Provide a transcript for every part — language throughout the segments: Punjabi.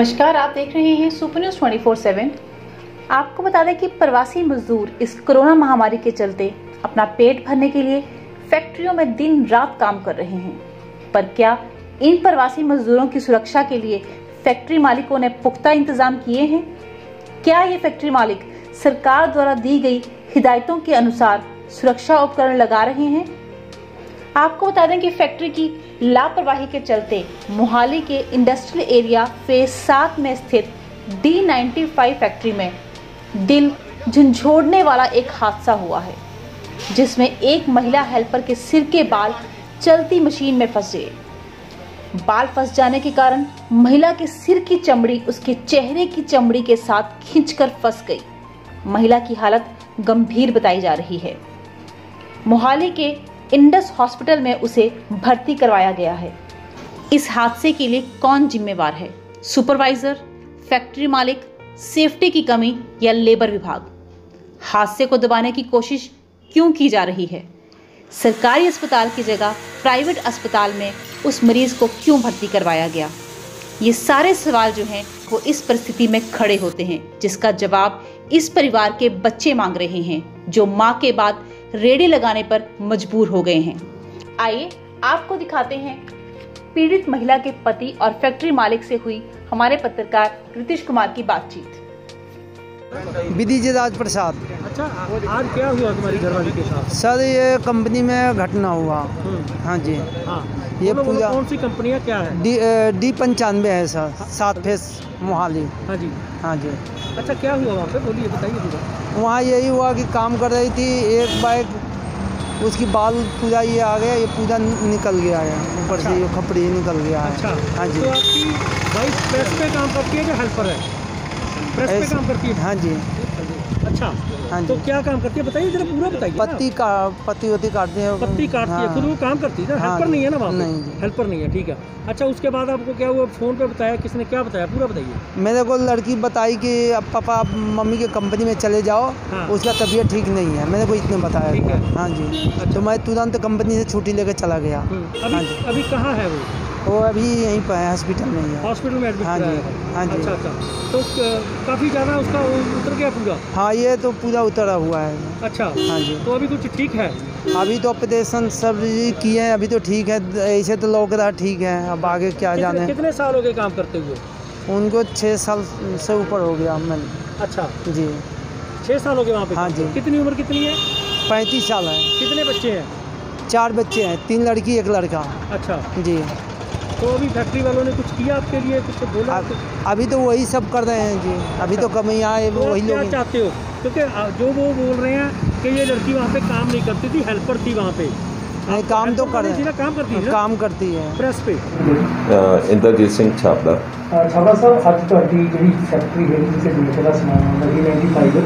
नमस्कार, आप देख रहे हैं सुपर न्यूज़ 24/7 आपको बता दें कि प्रवासी मजदूर इस कोरोना महामारी के चलते अपना पेट भरने के लिए फैक्ट्रियों में दिन रात काम कर रहे हैं। पर क्या इन प्रवासी मजदूरों की सुरक्षा के लिए फैक्ट्री मालिकों ने पुख्ता इंतज़ाम किए हैं? क्या ये फैक्ट्री मालिक सरकार द्वारा दी गई हिदायतों के अनुसार सुरक्षा उपकरण लगा रहे हैं? आपको बता दें कि फैक्ट्री की लापरवाही के चलते मोहाली के इंडस्ट्रियल एरिया फ़ेज़ सात में स्थित डी नाइन्टी फाइव फैक्ट्री में दिल झंझोड़ने वाला एक हादसा हुआ है, जिसमें एक महिला हेल्पर के सिर के बाल चलती मशीन में फंसे बाल फंस जाने के कारण महिला के सिर की चमड़ी उसके चेहरे की चमड़ी के साथ खींचकर फंस गई। महिला की हालत गंभीर बताई जा रही है। मोहाली के इंडस हॉस्पिटल में उसे भर्ती करवाया गया है। इस हादसे के लिए कौन जिम्मेवार है? सुपरवाइजर, फैक्ट्री मालिक, सेफ्टी की कमी या लेबर विभाग? हादसे को दबाने की कोशिश क्यों की जा रही है? सरकारी अस्पताल की जगह प्राइवेट अस्पताल में उस मरीज़ को क्यों भर्ती करवाया गया? ये सारे सवाल जो हैं, वो इस परिस्थिति में खड़े होते हैं, जिसका जवाब इस परिवार के बच्चे मांग रहे हैं, जो माँ के बाद रेड़े लगाने पर मजबूर हो गए हैं। आइए आपको दिखाते हैं। पीड़ित महिला के पति और फैक्ट्री मालिक से हुई हमारे पत्रकार रितिश कुमार की बातचीत। विधि राज प्रसाद। अच्छा आज क्या हुआ तुम्हारी घरवाली के साथ? सर ये कंपनी में घटना हुआ। हम्म, हाँ जी। हाँ। ये बोलो, पूरा- कौन सी कंपनी है क्या है? डी डी पंचानवे है सर। सात फेस मोहाली। हाँ जी। हाँ जी। अच्छा क्या हुआ वहाँ पे? बोलिए बताइए वहाँ यही हुआ कि काम कर रही थी एक बाइक उसकी बाल पूजा ये आ गया ये पूजा निकल गया है ऊपर से ये खपड़ी निकल गया है। अच्छा। हाँ जी। तो आपकी बाइक प्रेस पे काम करती है या हेल्पर है? प्रेस पे काम करती है? हाँ जी। अच्छा। हाँ तो क्या काम करती है? बताइए जरा पूरा बताइए। पत्ती का पत्ती वत्ती काटते हैं। पत्ती काटती है हाँ। खुद वो काम करती है ना? हाँ हेल्पर नहीं है ना वहाँ नहीं हेल्पर नहीं है ठीक है। अच्छा उसके बाद आपको क्या हुआ? फ़ोन पे बताया किसने क्या बताया? पूरा बताइए। मेरे को लड़की बताई कि अब पापा आप मम्मी के कंपनी में चले जाओ। हाँ। उसका तबीयत ठीक नहीं है। मैंने को इतने बताया ठीक है। हाँ जी। अच्छा। तो मैं तुरंत कंपनी से छुट्टी लेकर चला गया। हम्म, हाँ जी। अभी कहाँ है वो? वो अभी यहीं पर है हॉस्पिटल में ही है। हॉस्पिटल में एडमिट हाँ जी, है जी। अच्छा अच्छा। तो काफ़ी ज़्यादा उसका उतर गया पूरा? हाँ ये तो पूरा उतरा हुआ है। अच्छा। हाँ जी। तो अभी कुछ ठीक है? अभी तो ऑपरेशन सब किए हैं अभी तो ठीक है। ऐसे तो लग रहा ठीक है। अब आगे क्या कितने, जाने। कितने साल हो गए काम करते हुए? उनको छः साल से ऊपर हो गया मैंने। अच्छा। जी। छः साल हो गए वहाँ पे? हाँ जी। कितनी उम्र कितनी है? पैंतीस साल है। कितने बच्चे हैं? चार बच्चे हैं तीन लड़की एक लड़का। अच्छा। जी। तो अभी फैक्ट्री वालों ने कुछ किया आपके लिए कुछ बोला अब- कुछ? अभी तो वही सब कर रहे हैं जी अभी तो कमी आए तो आप वही क्या लोग चाहते हो क्योंकि आ- जो वो बोल रहे हैं कि ये लड़की वहाँ पे काम नहीं करती थी हेल्पर थी वहाँ पे नहीं काम तो हेल्पर कर नहीं रहे थी ना हैं काम करती थी ना काम करती है प्रेस पे ਅ, ਇੰਦਰਜੀਤ ਸਿੰਘ ਛਾਪੜਾ ਛਾਬੜਾ ਸਾਹਿਬ ਅੱਜ ਤੁਹਾਡੀ ਜਿਹੜੀ ਫੈਕਟਰੀ ਹੈਗੀ ਜਿੱਥੇ ਡੀਜ਼ਲ ਦਾ ਸਮਾਨ ਆਉਂਦਾ ਜੀ 95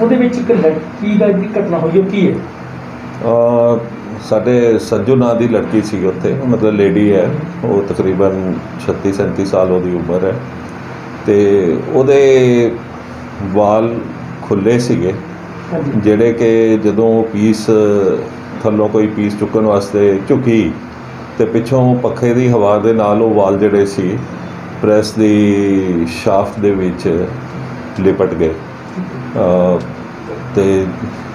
ਉਹਦੇ ਵਿੱਚ ਇੱਕ ਲੜਕੀ ਦਾ ਜਿਹੜੀ ਘਟਨਾ ਹੋਈ ਉਹ ਕੀ ਹੈ ਅ, ਸਾਡੇ ਸੰਜੂ ਨਾਂ ਦੀ ਲੜਕੀ ਸੀ ਉੱਥੇ ਮਤਲਬ ਲੇਡੀ ਹੈ। ਉਹ ਤਕਰੀਬਨ 36 37 ਸਾਲ ਉਹਦੀ ਉਮਰ ਹੈ। ਤੇ ਉਹਦੇ ਵਾਲ ਖੁੱਲੇ ਸੀਗੇ ਜਿਹੜੇ ਕਿ ਜਦੋਂ ਉਹ ਪੀਸ ਥੱਲੋਂ ਕੋਈ ਪੀਸ ਚੁੱਕਣ ਵਾਸਤੇ ਝੁਕੀ ਤੇ ਪਿੱਛੋਂ ਪੱਖੇ ਦੀ ਹਵਾ ਦੇ ਨਾਲ ਉਹ ਵਾਲ ਜਿਹੜੇ ਸੀ ਪ੍ਰੈਸ ਦੀ ਸ਼ਾਫਟ ਦੇ ਵਿੱਚ ਲਿਪਟ ਗਏ। ਤੇ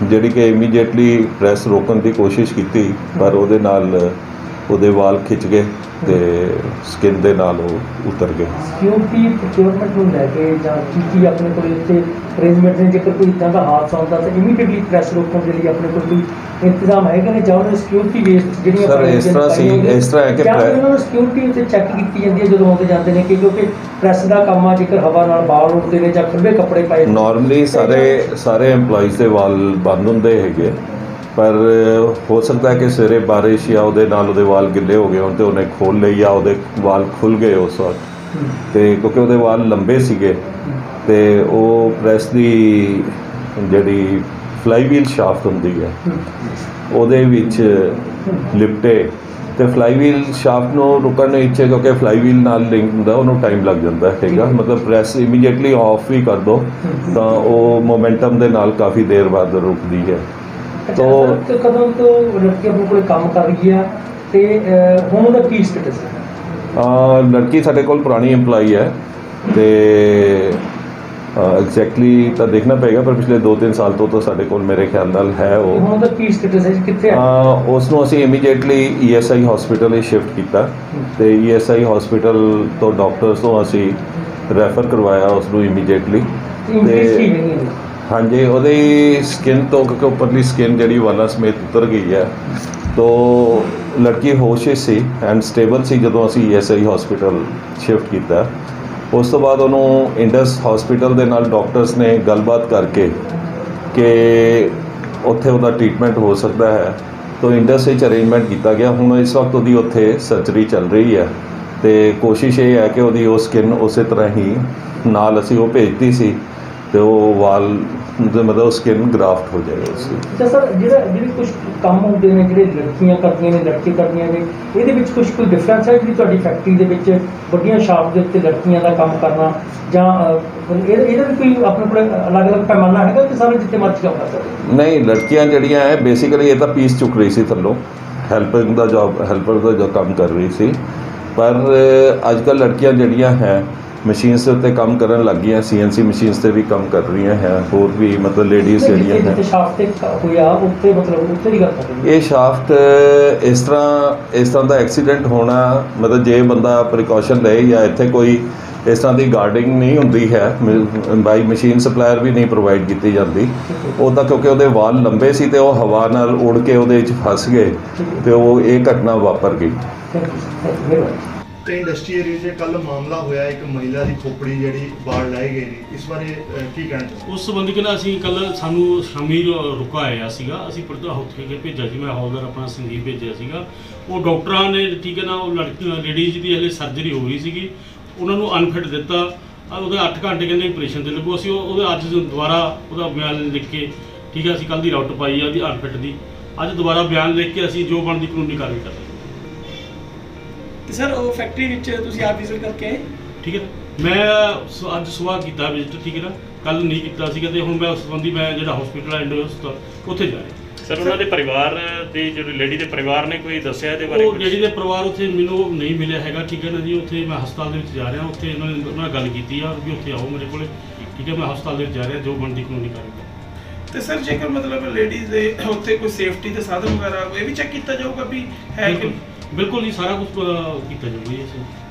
ਜਿਹੜੀ ਕਿ ਇਮੀਡੀਏਟਲੀ ਪ੍ਰੈਸ ਰੋਕਣ ਦੀ ਕੋਸ਼ਿਸ਼ ਕੀਤੀ, ਪਰ ਉਹਦੇ ਨਾਲ, ਉਹਦੇ ਵਾਲ ਖਿੱਚ ਗਏ। ਤੇ ਸਕਿਨ ਦੇ ਨਾਲ ਉਹ ਉਤਰ ਗਏ। ਸਿਕਿਉਰਿਟੀ ਪ੍ਰੋਕਿਉਰਮੈਂਟ ਨੂੰ ਲੈ ਕੇ ਜਾਂ ਕੀ ਕੀ ਆਪਣੇ ਕੋਲ ਇੱਥੇ ਅਰੇਂਜਮੈਂਟ ਨੇ ਜੇਕਰ ਕੋਈ ਇਦਾਂ ਦਾ ਹਾਦਸਾ ਹੁੰਦਾ ਤਾਂ ਇਮੀਡੀਏਟਲੀ ਪ੍ਰੈਸ ਰੋਕਣ ਦੇ ਲਈ ਆਪਣੇ ਕੋਲ ਕੋਈ ਇੰਤਜ਼ਾਮ ਹੈਗੇ ਨੇ? ਜਾਂ ਉਹਨਾਂ ਸਿਕਿਉਰਿਟੀ ਵੇਸਟ ਜਿਹੜੀਆਂ ਆਪਣੇ ਇਸ ਤਰ੍ਹਾਂ ਸੀ- ਇਸ ਤਰ੍ਹਾਂ ਹੈ ਕਿ ਉਹਨਾਂ ਨੂੰ ਸਿਕਿਉਰਿਟੀ ਉੱਤੇ ਚੈੱਕ ਕੀਤੀ ਜਾਂਦੀ ਹੈ ਜਦੋਂ ਆਉਂਦੇ ਜਾਂਦੇ ਨੇ ਕਿਉਂਕਿ ਪ੍ਰੈਸ ਦਾ ਕੰਮ ਆ ਜੇਕਰ ਹਵਾ ਨਾਲ ਬਾਲ ਉੱਡਦੇ ਨੇ ਜਾਂ ਖੁੱਲੇ ਕੱਪੜੇ ਪਾਏ ਨੇ। ਨਾਰਮਲੀ ਸਾਰੇ ਸਾਰੇ EMPLOYEES ਦੇ ਵਾਲ ਬੰਦ ਹੁੰਦੇ ਹੈਗੇ ਪਰ ਹੋ ਸਕਦਾ ਕਿ ਸਵੇਰੇ ਬਾਰਿਸ਼ ਜਾਂ ਉਹਦੇ ਨਾਲ ਉਹਦੇ ਵਾਲ ਗਿੱਲੇ ਹੋ ਗਏ ਹੋਣ ਤੇ ਉਹਨੇ ਖੋਲ ਲਈ ਜਾਂ ਉਹਦੇ ਵਾਲ ਖੁੱਲ ਗਏ ਉਸ ਵਕਤ। ਤੇ ਕਿਉਂਕਿ ਉਹਦੇ ਵਾਲ ਲੰਬੇ ਸੀਗੇ ਤੇ ਉਹ ਪ੍ਰੈਸ ਦੀ ਜਿਹੜੀ ਫਲਾਈ ਵੀਲ ਸ਼ਾਫਟ ਹੁੰਦੀ ਹੈ ਉਹਦੇ ਵਿੱਚ ਲਿਪਟੇ ਤੇ ਫਲਾਈ ਵੀਲ ਸ਼ਾਫਟ ਨੂੰ ਰੁਕਣ ਵਿੱਚ ਕਿਉਂਕਿ ਫਲਾਈ ਵੀਲ ਨਾਲ ਲਿੰਕ ਹੁੰਦਾ ਉਹਨੂੰ ਟਾਈਮ ਲੱਗ ਜਾਂਦਾ ਹੈਗਾ। ਮਤਲਬ ਪ੍ਰੈਸ ਇਮੀਡੀਏਟਲੀ ਆਫ ਵੀ ਕਰ ਦੋ ਤਾਂ ਉਹ ਮੋਮੈਂਟਮ ਦੇ ਨਾਲ ਕਾਫੀ ਦੇਰ ਬਾਅਦ ਰੁਕਦੀ ਹੈ। ਤੋ- ਤੇ ਕਦੋਂ ਤੋਂ ਲੜਕੀ ਆਪਣੇ ਕੋਲ ਕੰਮ ਕਰ ਰਹੀ ਹੈ ਤੇ ਹੁਣ ਉਹਦਾ ਕੀ ਸਟੇਟਸ ਹੈ? ਅਹ ਲੜਕੀ ਸਾਡੇ ਕੋਲ ਪੁਰਾਣੀ EMPLOYEE ਹੈ ਤੇ ਐਗਜ਼ੈਕਟਲੀ ਤਾਂ ਦੇਖਣਾ ਪਏਗਾ ਪਰ ਪਿਛਲੇ 2-3 ਸਾਲ ਤੋਂ ਤਾਂ ਸਾਡੇ ਕੋਲ ਮੇਰੇ ਖਿਆਲ ਨਾਲ ਹੈ ਉਹ। ਹੁਣ ਉਹਦਾ ਕੀ ਸਟੇਟਸ ਹੈ? ਕਿੱਥੇ ਅਹ ਉਸ ਨੂੰ ਅਸੀਂ ਇਮੀਡੀਏਟਲੀ ਈਐਸਆਈ ਹਸਪੀਟਲ ਵਿੱਚ ਸ਼ਿਫਟ ਕੀਤਾ। ਤੇ ਈਐਸਆਈ ਹਸਪੀਟਲ ਤੋਂ ਡਾਕਟਰਸ ਤੋਂ ਅਸੀਂ ਰੈਫਰ ਕਰਵਾਇਆ ਉਸ ਨੂੰ ਇਮੀਡੀਏਟਲੀ ਹੈ। ਹਾਂਜੀ, ਉਹਦੀ ਸਕਿਨ ਤੋਂ ਕਿਉਂਕਿ ਉੱਪਰਲੀ ਸਕਿਨ ਜਿਹੜੀ ਵਾਲਾਂ ਸਮੇਤ ਉਤਰ ਗਈ ਹੈ, ਤੋ ਲੜਕੀ ਹੋਸ਼ 'ਚ ਸੀ ਐਂਡ ਸਟੇਬਲ ਸੀ ਜਦੋਂ ਅਸੀਂ ਈਐਸਆਈ ਹਸਪੀਟਲ ਸ਼ਿਫਟ ਕੀਤਾ। ਉਸ ਤੋਂ ਬਾਅਦ ਉਹਨੂੰ ਇੰਡਸ ਹਸਪੀਟਲ ਦੇ ਨਾਲ ਡਾਕਟਰਸ ਨੇ ਗੱਲਬਾਤ ਕਰਕੇ ਕਿ ਉੱਥੇ ਉਹਦਾ ਟ੍ਰੀਟਮੈਂਟ ਹੋ ਸਕਦਾ ਹੈ। ਤੋ ਇੰਡਸ ਵਿੱਚ ਅਰੇਂਜਮੈਂਟ ਕੀਤਾ ਗਿਆ। ਹੁਣ ਇਸ ਵਕਤ ਉਹਦੀ ਉੱਥੇ ਸਰਜਰੀ ਚੱਲ ਰਹੀ ਹੈ ਤੇ ਕੋਸ਼ਿਸ਼ ਇਹ ਹੈ ਕਿ ਉਹਦੀ ਉਹ ਸਕਿਨ ਉਸੇ ਤਰ੍ਹਾਂ ਹੀ ਨਾਲ ਅਸੀਂ ਉਹ ਭੇਜਤੀ ਸੀ ਤੇ ਉਹ ਵਾਲ ਮਤਲਬ ਸਕਿਨ ਗ੍ਰਾਫਟ ਹੋ ਜਾਏਗਾ ਉਸਦੀ ਅੱਛਾ ਸਰ ਜਿਹੜਾ ਜਿਹੜੇ ਕੁਝ ਕੰਮ ਹੁੰਦੇ ਨੇ ਜਿਹੜੇ ਲੜਕੀਆਂ ਕਰਦੀਆਂ ਨੇ ਲੜਕੇ ਕਰਦੀਆਂ ਨੇ ਇਹਦੇ ਵਿੱਚ ਕੁਝ ਕੋਈ ਡਿਫਰੈਂਸ ਹੈ ਜਿਹੜੀ ਤੁਹਾਡੀ ਫੈਕਟਰੀ ਦੇ ਵਿੱਚ ਵੱਡੀਆਂ ਸ਼ਾਪ ਦੇ ਉੱਤੇ ਲੜਕੀਆਂ ਦਾ ਕੰਮ ਕਰਨਾ ਜਾਂ ਇਹਦਾ ਇਹਦਾ ਵੀ ਕੋਈ ਆਪਣੇ ਕੋਲ ਅਲੱਗ-ਅਲੱਗ ਪੈਮਾਨਾ ਹੈਗਾ ਕਿ ਸਾਰੇ ਜਿੱਥੇ ਮਰਜ਼ੀ ਕੰਮ ਕਰ ਸਕਦੇ ਨਹੀਂ ਲੜਕੀਆਂ ਜਿਹੜੀਆਂ ਹੈ ਬੇਸਿਕਲੀ ਇਹ ਤਾਂ ਪੀਸ ਚੁੱਕ ਰਹੀ ਸੀ ਥੱਲੋਂ। ਹੈਲਪਿੰਗ ਦਾ ਜੌਬ ਹੈਲਪਰ ਦਾ ਜੋ ਕੰਮ ਕਰ ਰਹੀ ਸੀ। ਪਰ ਅੱਜ ਕੱਲ ਲੜਕੀਆਂ ਜਿਹੜੀਆਂ ਹੈ ਮਸ਼ੀਨਸ ਦੇ ਉੱਤੇ ਕੰਮ ਕਰਨ ਲੱਗ ਗਈਆਂ ਸੀਐਨਸੀ ਮਸ਼ੀਨਸ ਤੇ ਵੀ ਕੰਮ ਕਰ ਰਹੀਆਂ ਹੈ ਹੋਰ ਵੀ ਮਤਲਬ ਲੇਡੀਜ਼ ਜਿਹੜੀਆਂ ਹੈ। ਮਤਲਬ ਇਹ ਸ਼ਾਫਟ ਇਸ ਤਰ੍ਹਾਂ ਇਸ ਤਰ੍ਹਾਂ ਦਾ ਐਕਸੀਡੈਂਟ ਹੋਣਾ ਮਤਲਬ ਜੇ ਬੰਦਾ ਪ੍ਰੀਕਾਸ਼ਨ ਲਏ ਜਾਂ ਇੱਥੇ ਕੋਈ ਇਸ ਤਰ੍ਹਾਂ ਦੀ ਗਾਰਡਿੰਗ ਨਹੀਂ ਹੁੰਦੀ ਹੈ ਬਾਈ ਮਸ਼ੀਨ ਸਪਲਾਇਰ ਵੀ ਨਹੀਂ ਪ੍ਰੋਵਾਈਡ ਕੀਤੀ ਜਾਂਦੀ। ਉਹ ਤਾਂ ਕਿਉਂਕਿ ਉਹਦੇ ਵਾਲ ਲੰਬੇ ਸੀ ਤੇ ਉਹ ਹਵਾ ਨਾਲ ਉੜ ਕੇ ਉਹਦੇ ਵਿੱਚ ਫਸ ਗਏ ਤੇ ਉਹ ਇਹ ਘਟਨਾ ਵਾਪਰ ਗਈ। ਤੇ ਇੰਡਸਟਰੀ ਏਰੀਆ 'ਚ ਕੱਲ ਮਾਮਲਾ ਹੋਇਆ ਇੱਕ ਮਹਿਲਾ ਦੀ ਖੋਪੜੀ ਜਿਹੜੀ ਬਾੜ ਲਾਈ ਗਈ ਨੇ। ਇਸ ਬਾਰੇ ਅਹ, ਕੀ ਕਹਿਣਾ ਚਾਹੁੰਦੇ ਉਸ ਸੰਬੰਧੀ ਕਹਿੰਦਾ ਅਸੀਂ ਕੱਲ ਸਾਨੂੰ ਸ਼ਾਮੀ ਰੁਕਾ ਆਇਆ ਸੀਗਾ ਅਸੀਂ ਪਰਦਾ ਉੱਥੇ ਕੇ ਭੇਜਿਆ ਸੀ। ਮੈਂ ਹੌਲਦਾਰ ਆਪਣਾ ਸੰਦੀਪ ਭੇਜਿਆ ਸੀਗਾ। ਉਹ ਡਾਕਟਰਾਂ ਨੇ ਠੀਕ ਹੈ ਨਾ ਉਹ ਲੜਕੀ ਲੇਡੀਜ਼ ਦੀ ਹਲੇ ਸਰਜਰੀ ਹੋ ਰਹੀ ਸੀਗੀ। ਉਹਨਾਂ ਨੂੰ ਅਨਫਿਟ ਦਿੱਤਾ। ਆ ਉਹਦੇ 8 ਘੰਟੇ ਕਹਿੰਦੇ ਆਪਰੇਸ਼ਨ ਤੇ ਲੱਗੋ। ਅਸੀਂ ਉਹ- ਉਹਦੇ ਅੱਜ ਦੁਬਾਰਾ ਉਹਦਾ ਬਿਆਨ ਲਿਖ ਕੇ ਠੀਕ ਹੈ ਅਸੀਂ ਕੱਲ ਦੀ ਰਾਊਟ ਪਾਈ ਆ ਉਹਦੀ ਅਨਫਿਟ ਦੀ। ਅੱਜ ਦੁਬਾਰਾ ਬਿਆਨ ਲਿਖ ਕੇ ਅਸੀਂ ਜੋ ਬਣਦੀ ਕਾਨੂੰਨੀ ਕਾਰਵਾਈ ਕਰਾਂਗੇ ਤੇ ਸਰ ਉਹ ਫੈਕਟਰੀ ਵਿੱਚ ਤੁਸੀਂ ਆਪ ਵਿਜ਼ਿਟ ਕਰਕੇ ਆਏ? ਠੀਕ ਹੈ। ਮੈਂ ਸ- ਅੱਜ ਸਵੇਰ ਕੀਤਾ ਵਿਜ਼ਿਟ ਠੀਕ ਹੈ ਨਾ? ਕੱਲ ਨਹੀਂ ਕੀਤਾ ਸੀਗਾ ਤੇ ਹੁਣ ਮੈਂ ਉਸ ਸੰਬੰਧੀ ਮੈਂ ਜਿਹੜਾ ਹਸਪੀਟਲ ਹੈ ਇੰਡੋ ਹਸਪਤਾਲ ਉੱਥੇ ਜਾ ਰਿਹਾ। ਸਰ ਉਹਨਾਂ ਦੇ ਪਰਿਵਾਰ ਦੇ ਜਿਹੜੀ ਲੇਡੀ ਦੇ ਪਰਿਵਾਰ ਨੇ ਕੋਈ ਦੱਸਿਆ ਇਹਦੇ ਬਾਰੇ ਉਹ ਕੁਛ? ਜਿਹੜੀ ਦੇ ਪਰਿਵਾਰ ਉੱਥੇ ਮੈਨੂੰ ਨਹੀਂ ਮਿਲਿਆ ਹੈਗਾ ਠੀਕ ਹੈ ਨਾ ਜੀ? ਉੱਥੇ ਮੈਂ ਹਸਪਤਾਲ ਦੇ ਵਿੱਚ ਜਾ ਰਿਹਾ ਉੱਥੇ ਇਹਨਾਂ ਨੇ ਉਹਨਾਂ ਨਾਲ ਗੱਲ ਕੀਤੀ ਆ ਵੀ ਉੱਥੇ ਆਓ ਮੇਰੇ ਕੋਲੇ ਠੀਕ ਹੈ? ਮੈਂ ਹਸਪਤਾਲ ਦੇ ਵਿੱਚ ਜਾ ਰਿਹਾ ਜੋ ਬਣਦੀ ਕਾਨੂੰਨੀ ਕਾਰਵਾਈ ਤੇ ਸਰ ਜੇਕਰ ਮਤਲਬ ਲੇਡੀਜ਼ ਦੇ ਉੱਥੇ ਕੋਈ ਸੇਫਟੀ ਦੇ ਸਾਧਨ ਵਗੈਰਾ ਇਹ ਵੀ ਚੈੱਕ ਕੀਤਾ ਜਾਊਗਾ ਵੀ ਹੈ ਕਿ ਬਿਲਕੁਲ। ਬਿਲਕੁਲ ਜੀ ਸਾਰਾ ਕੁਝ ਕੀਤਾ ਜਾਊਗਾ ਜੀ ਅਸੀਂ।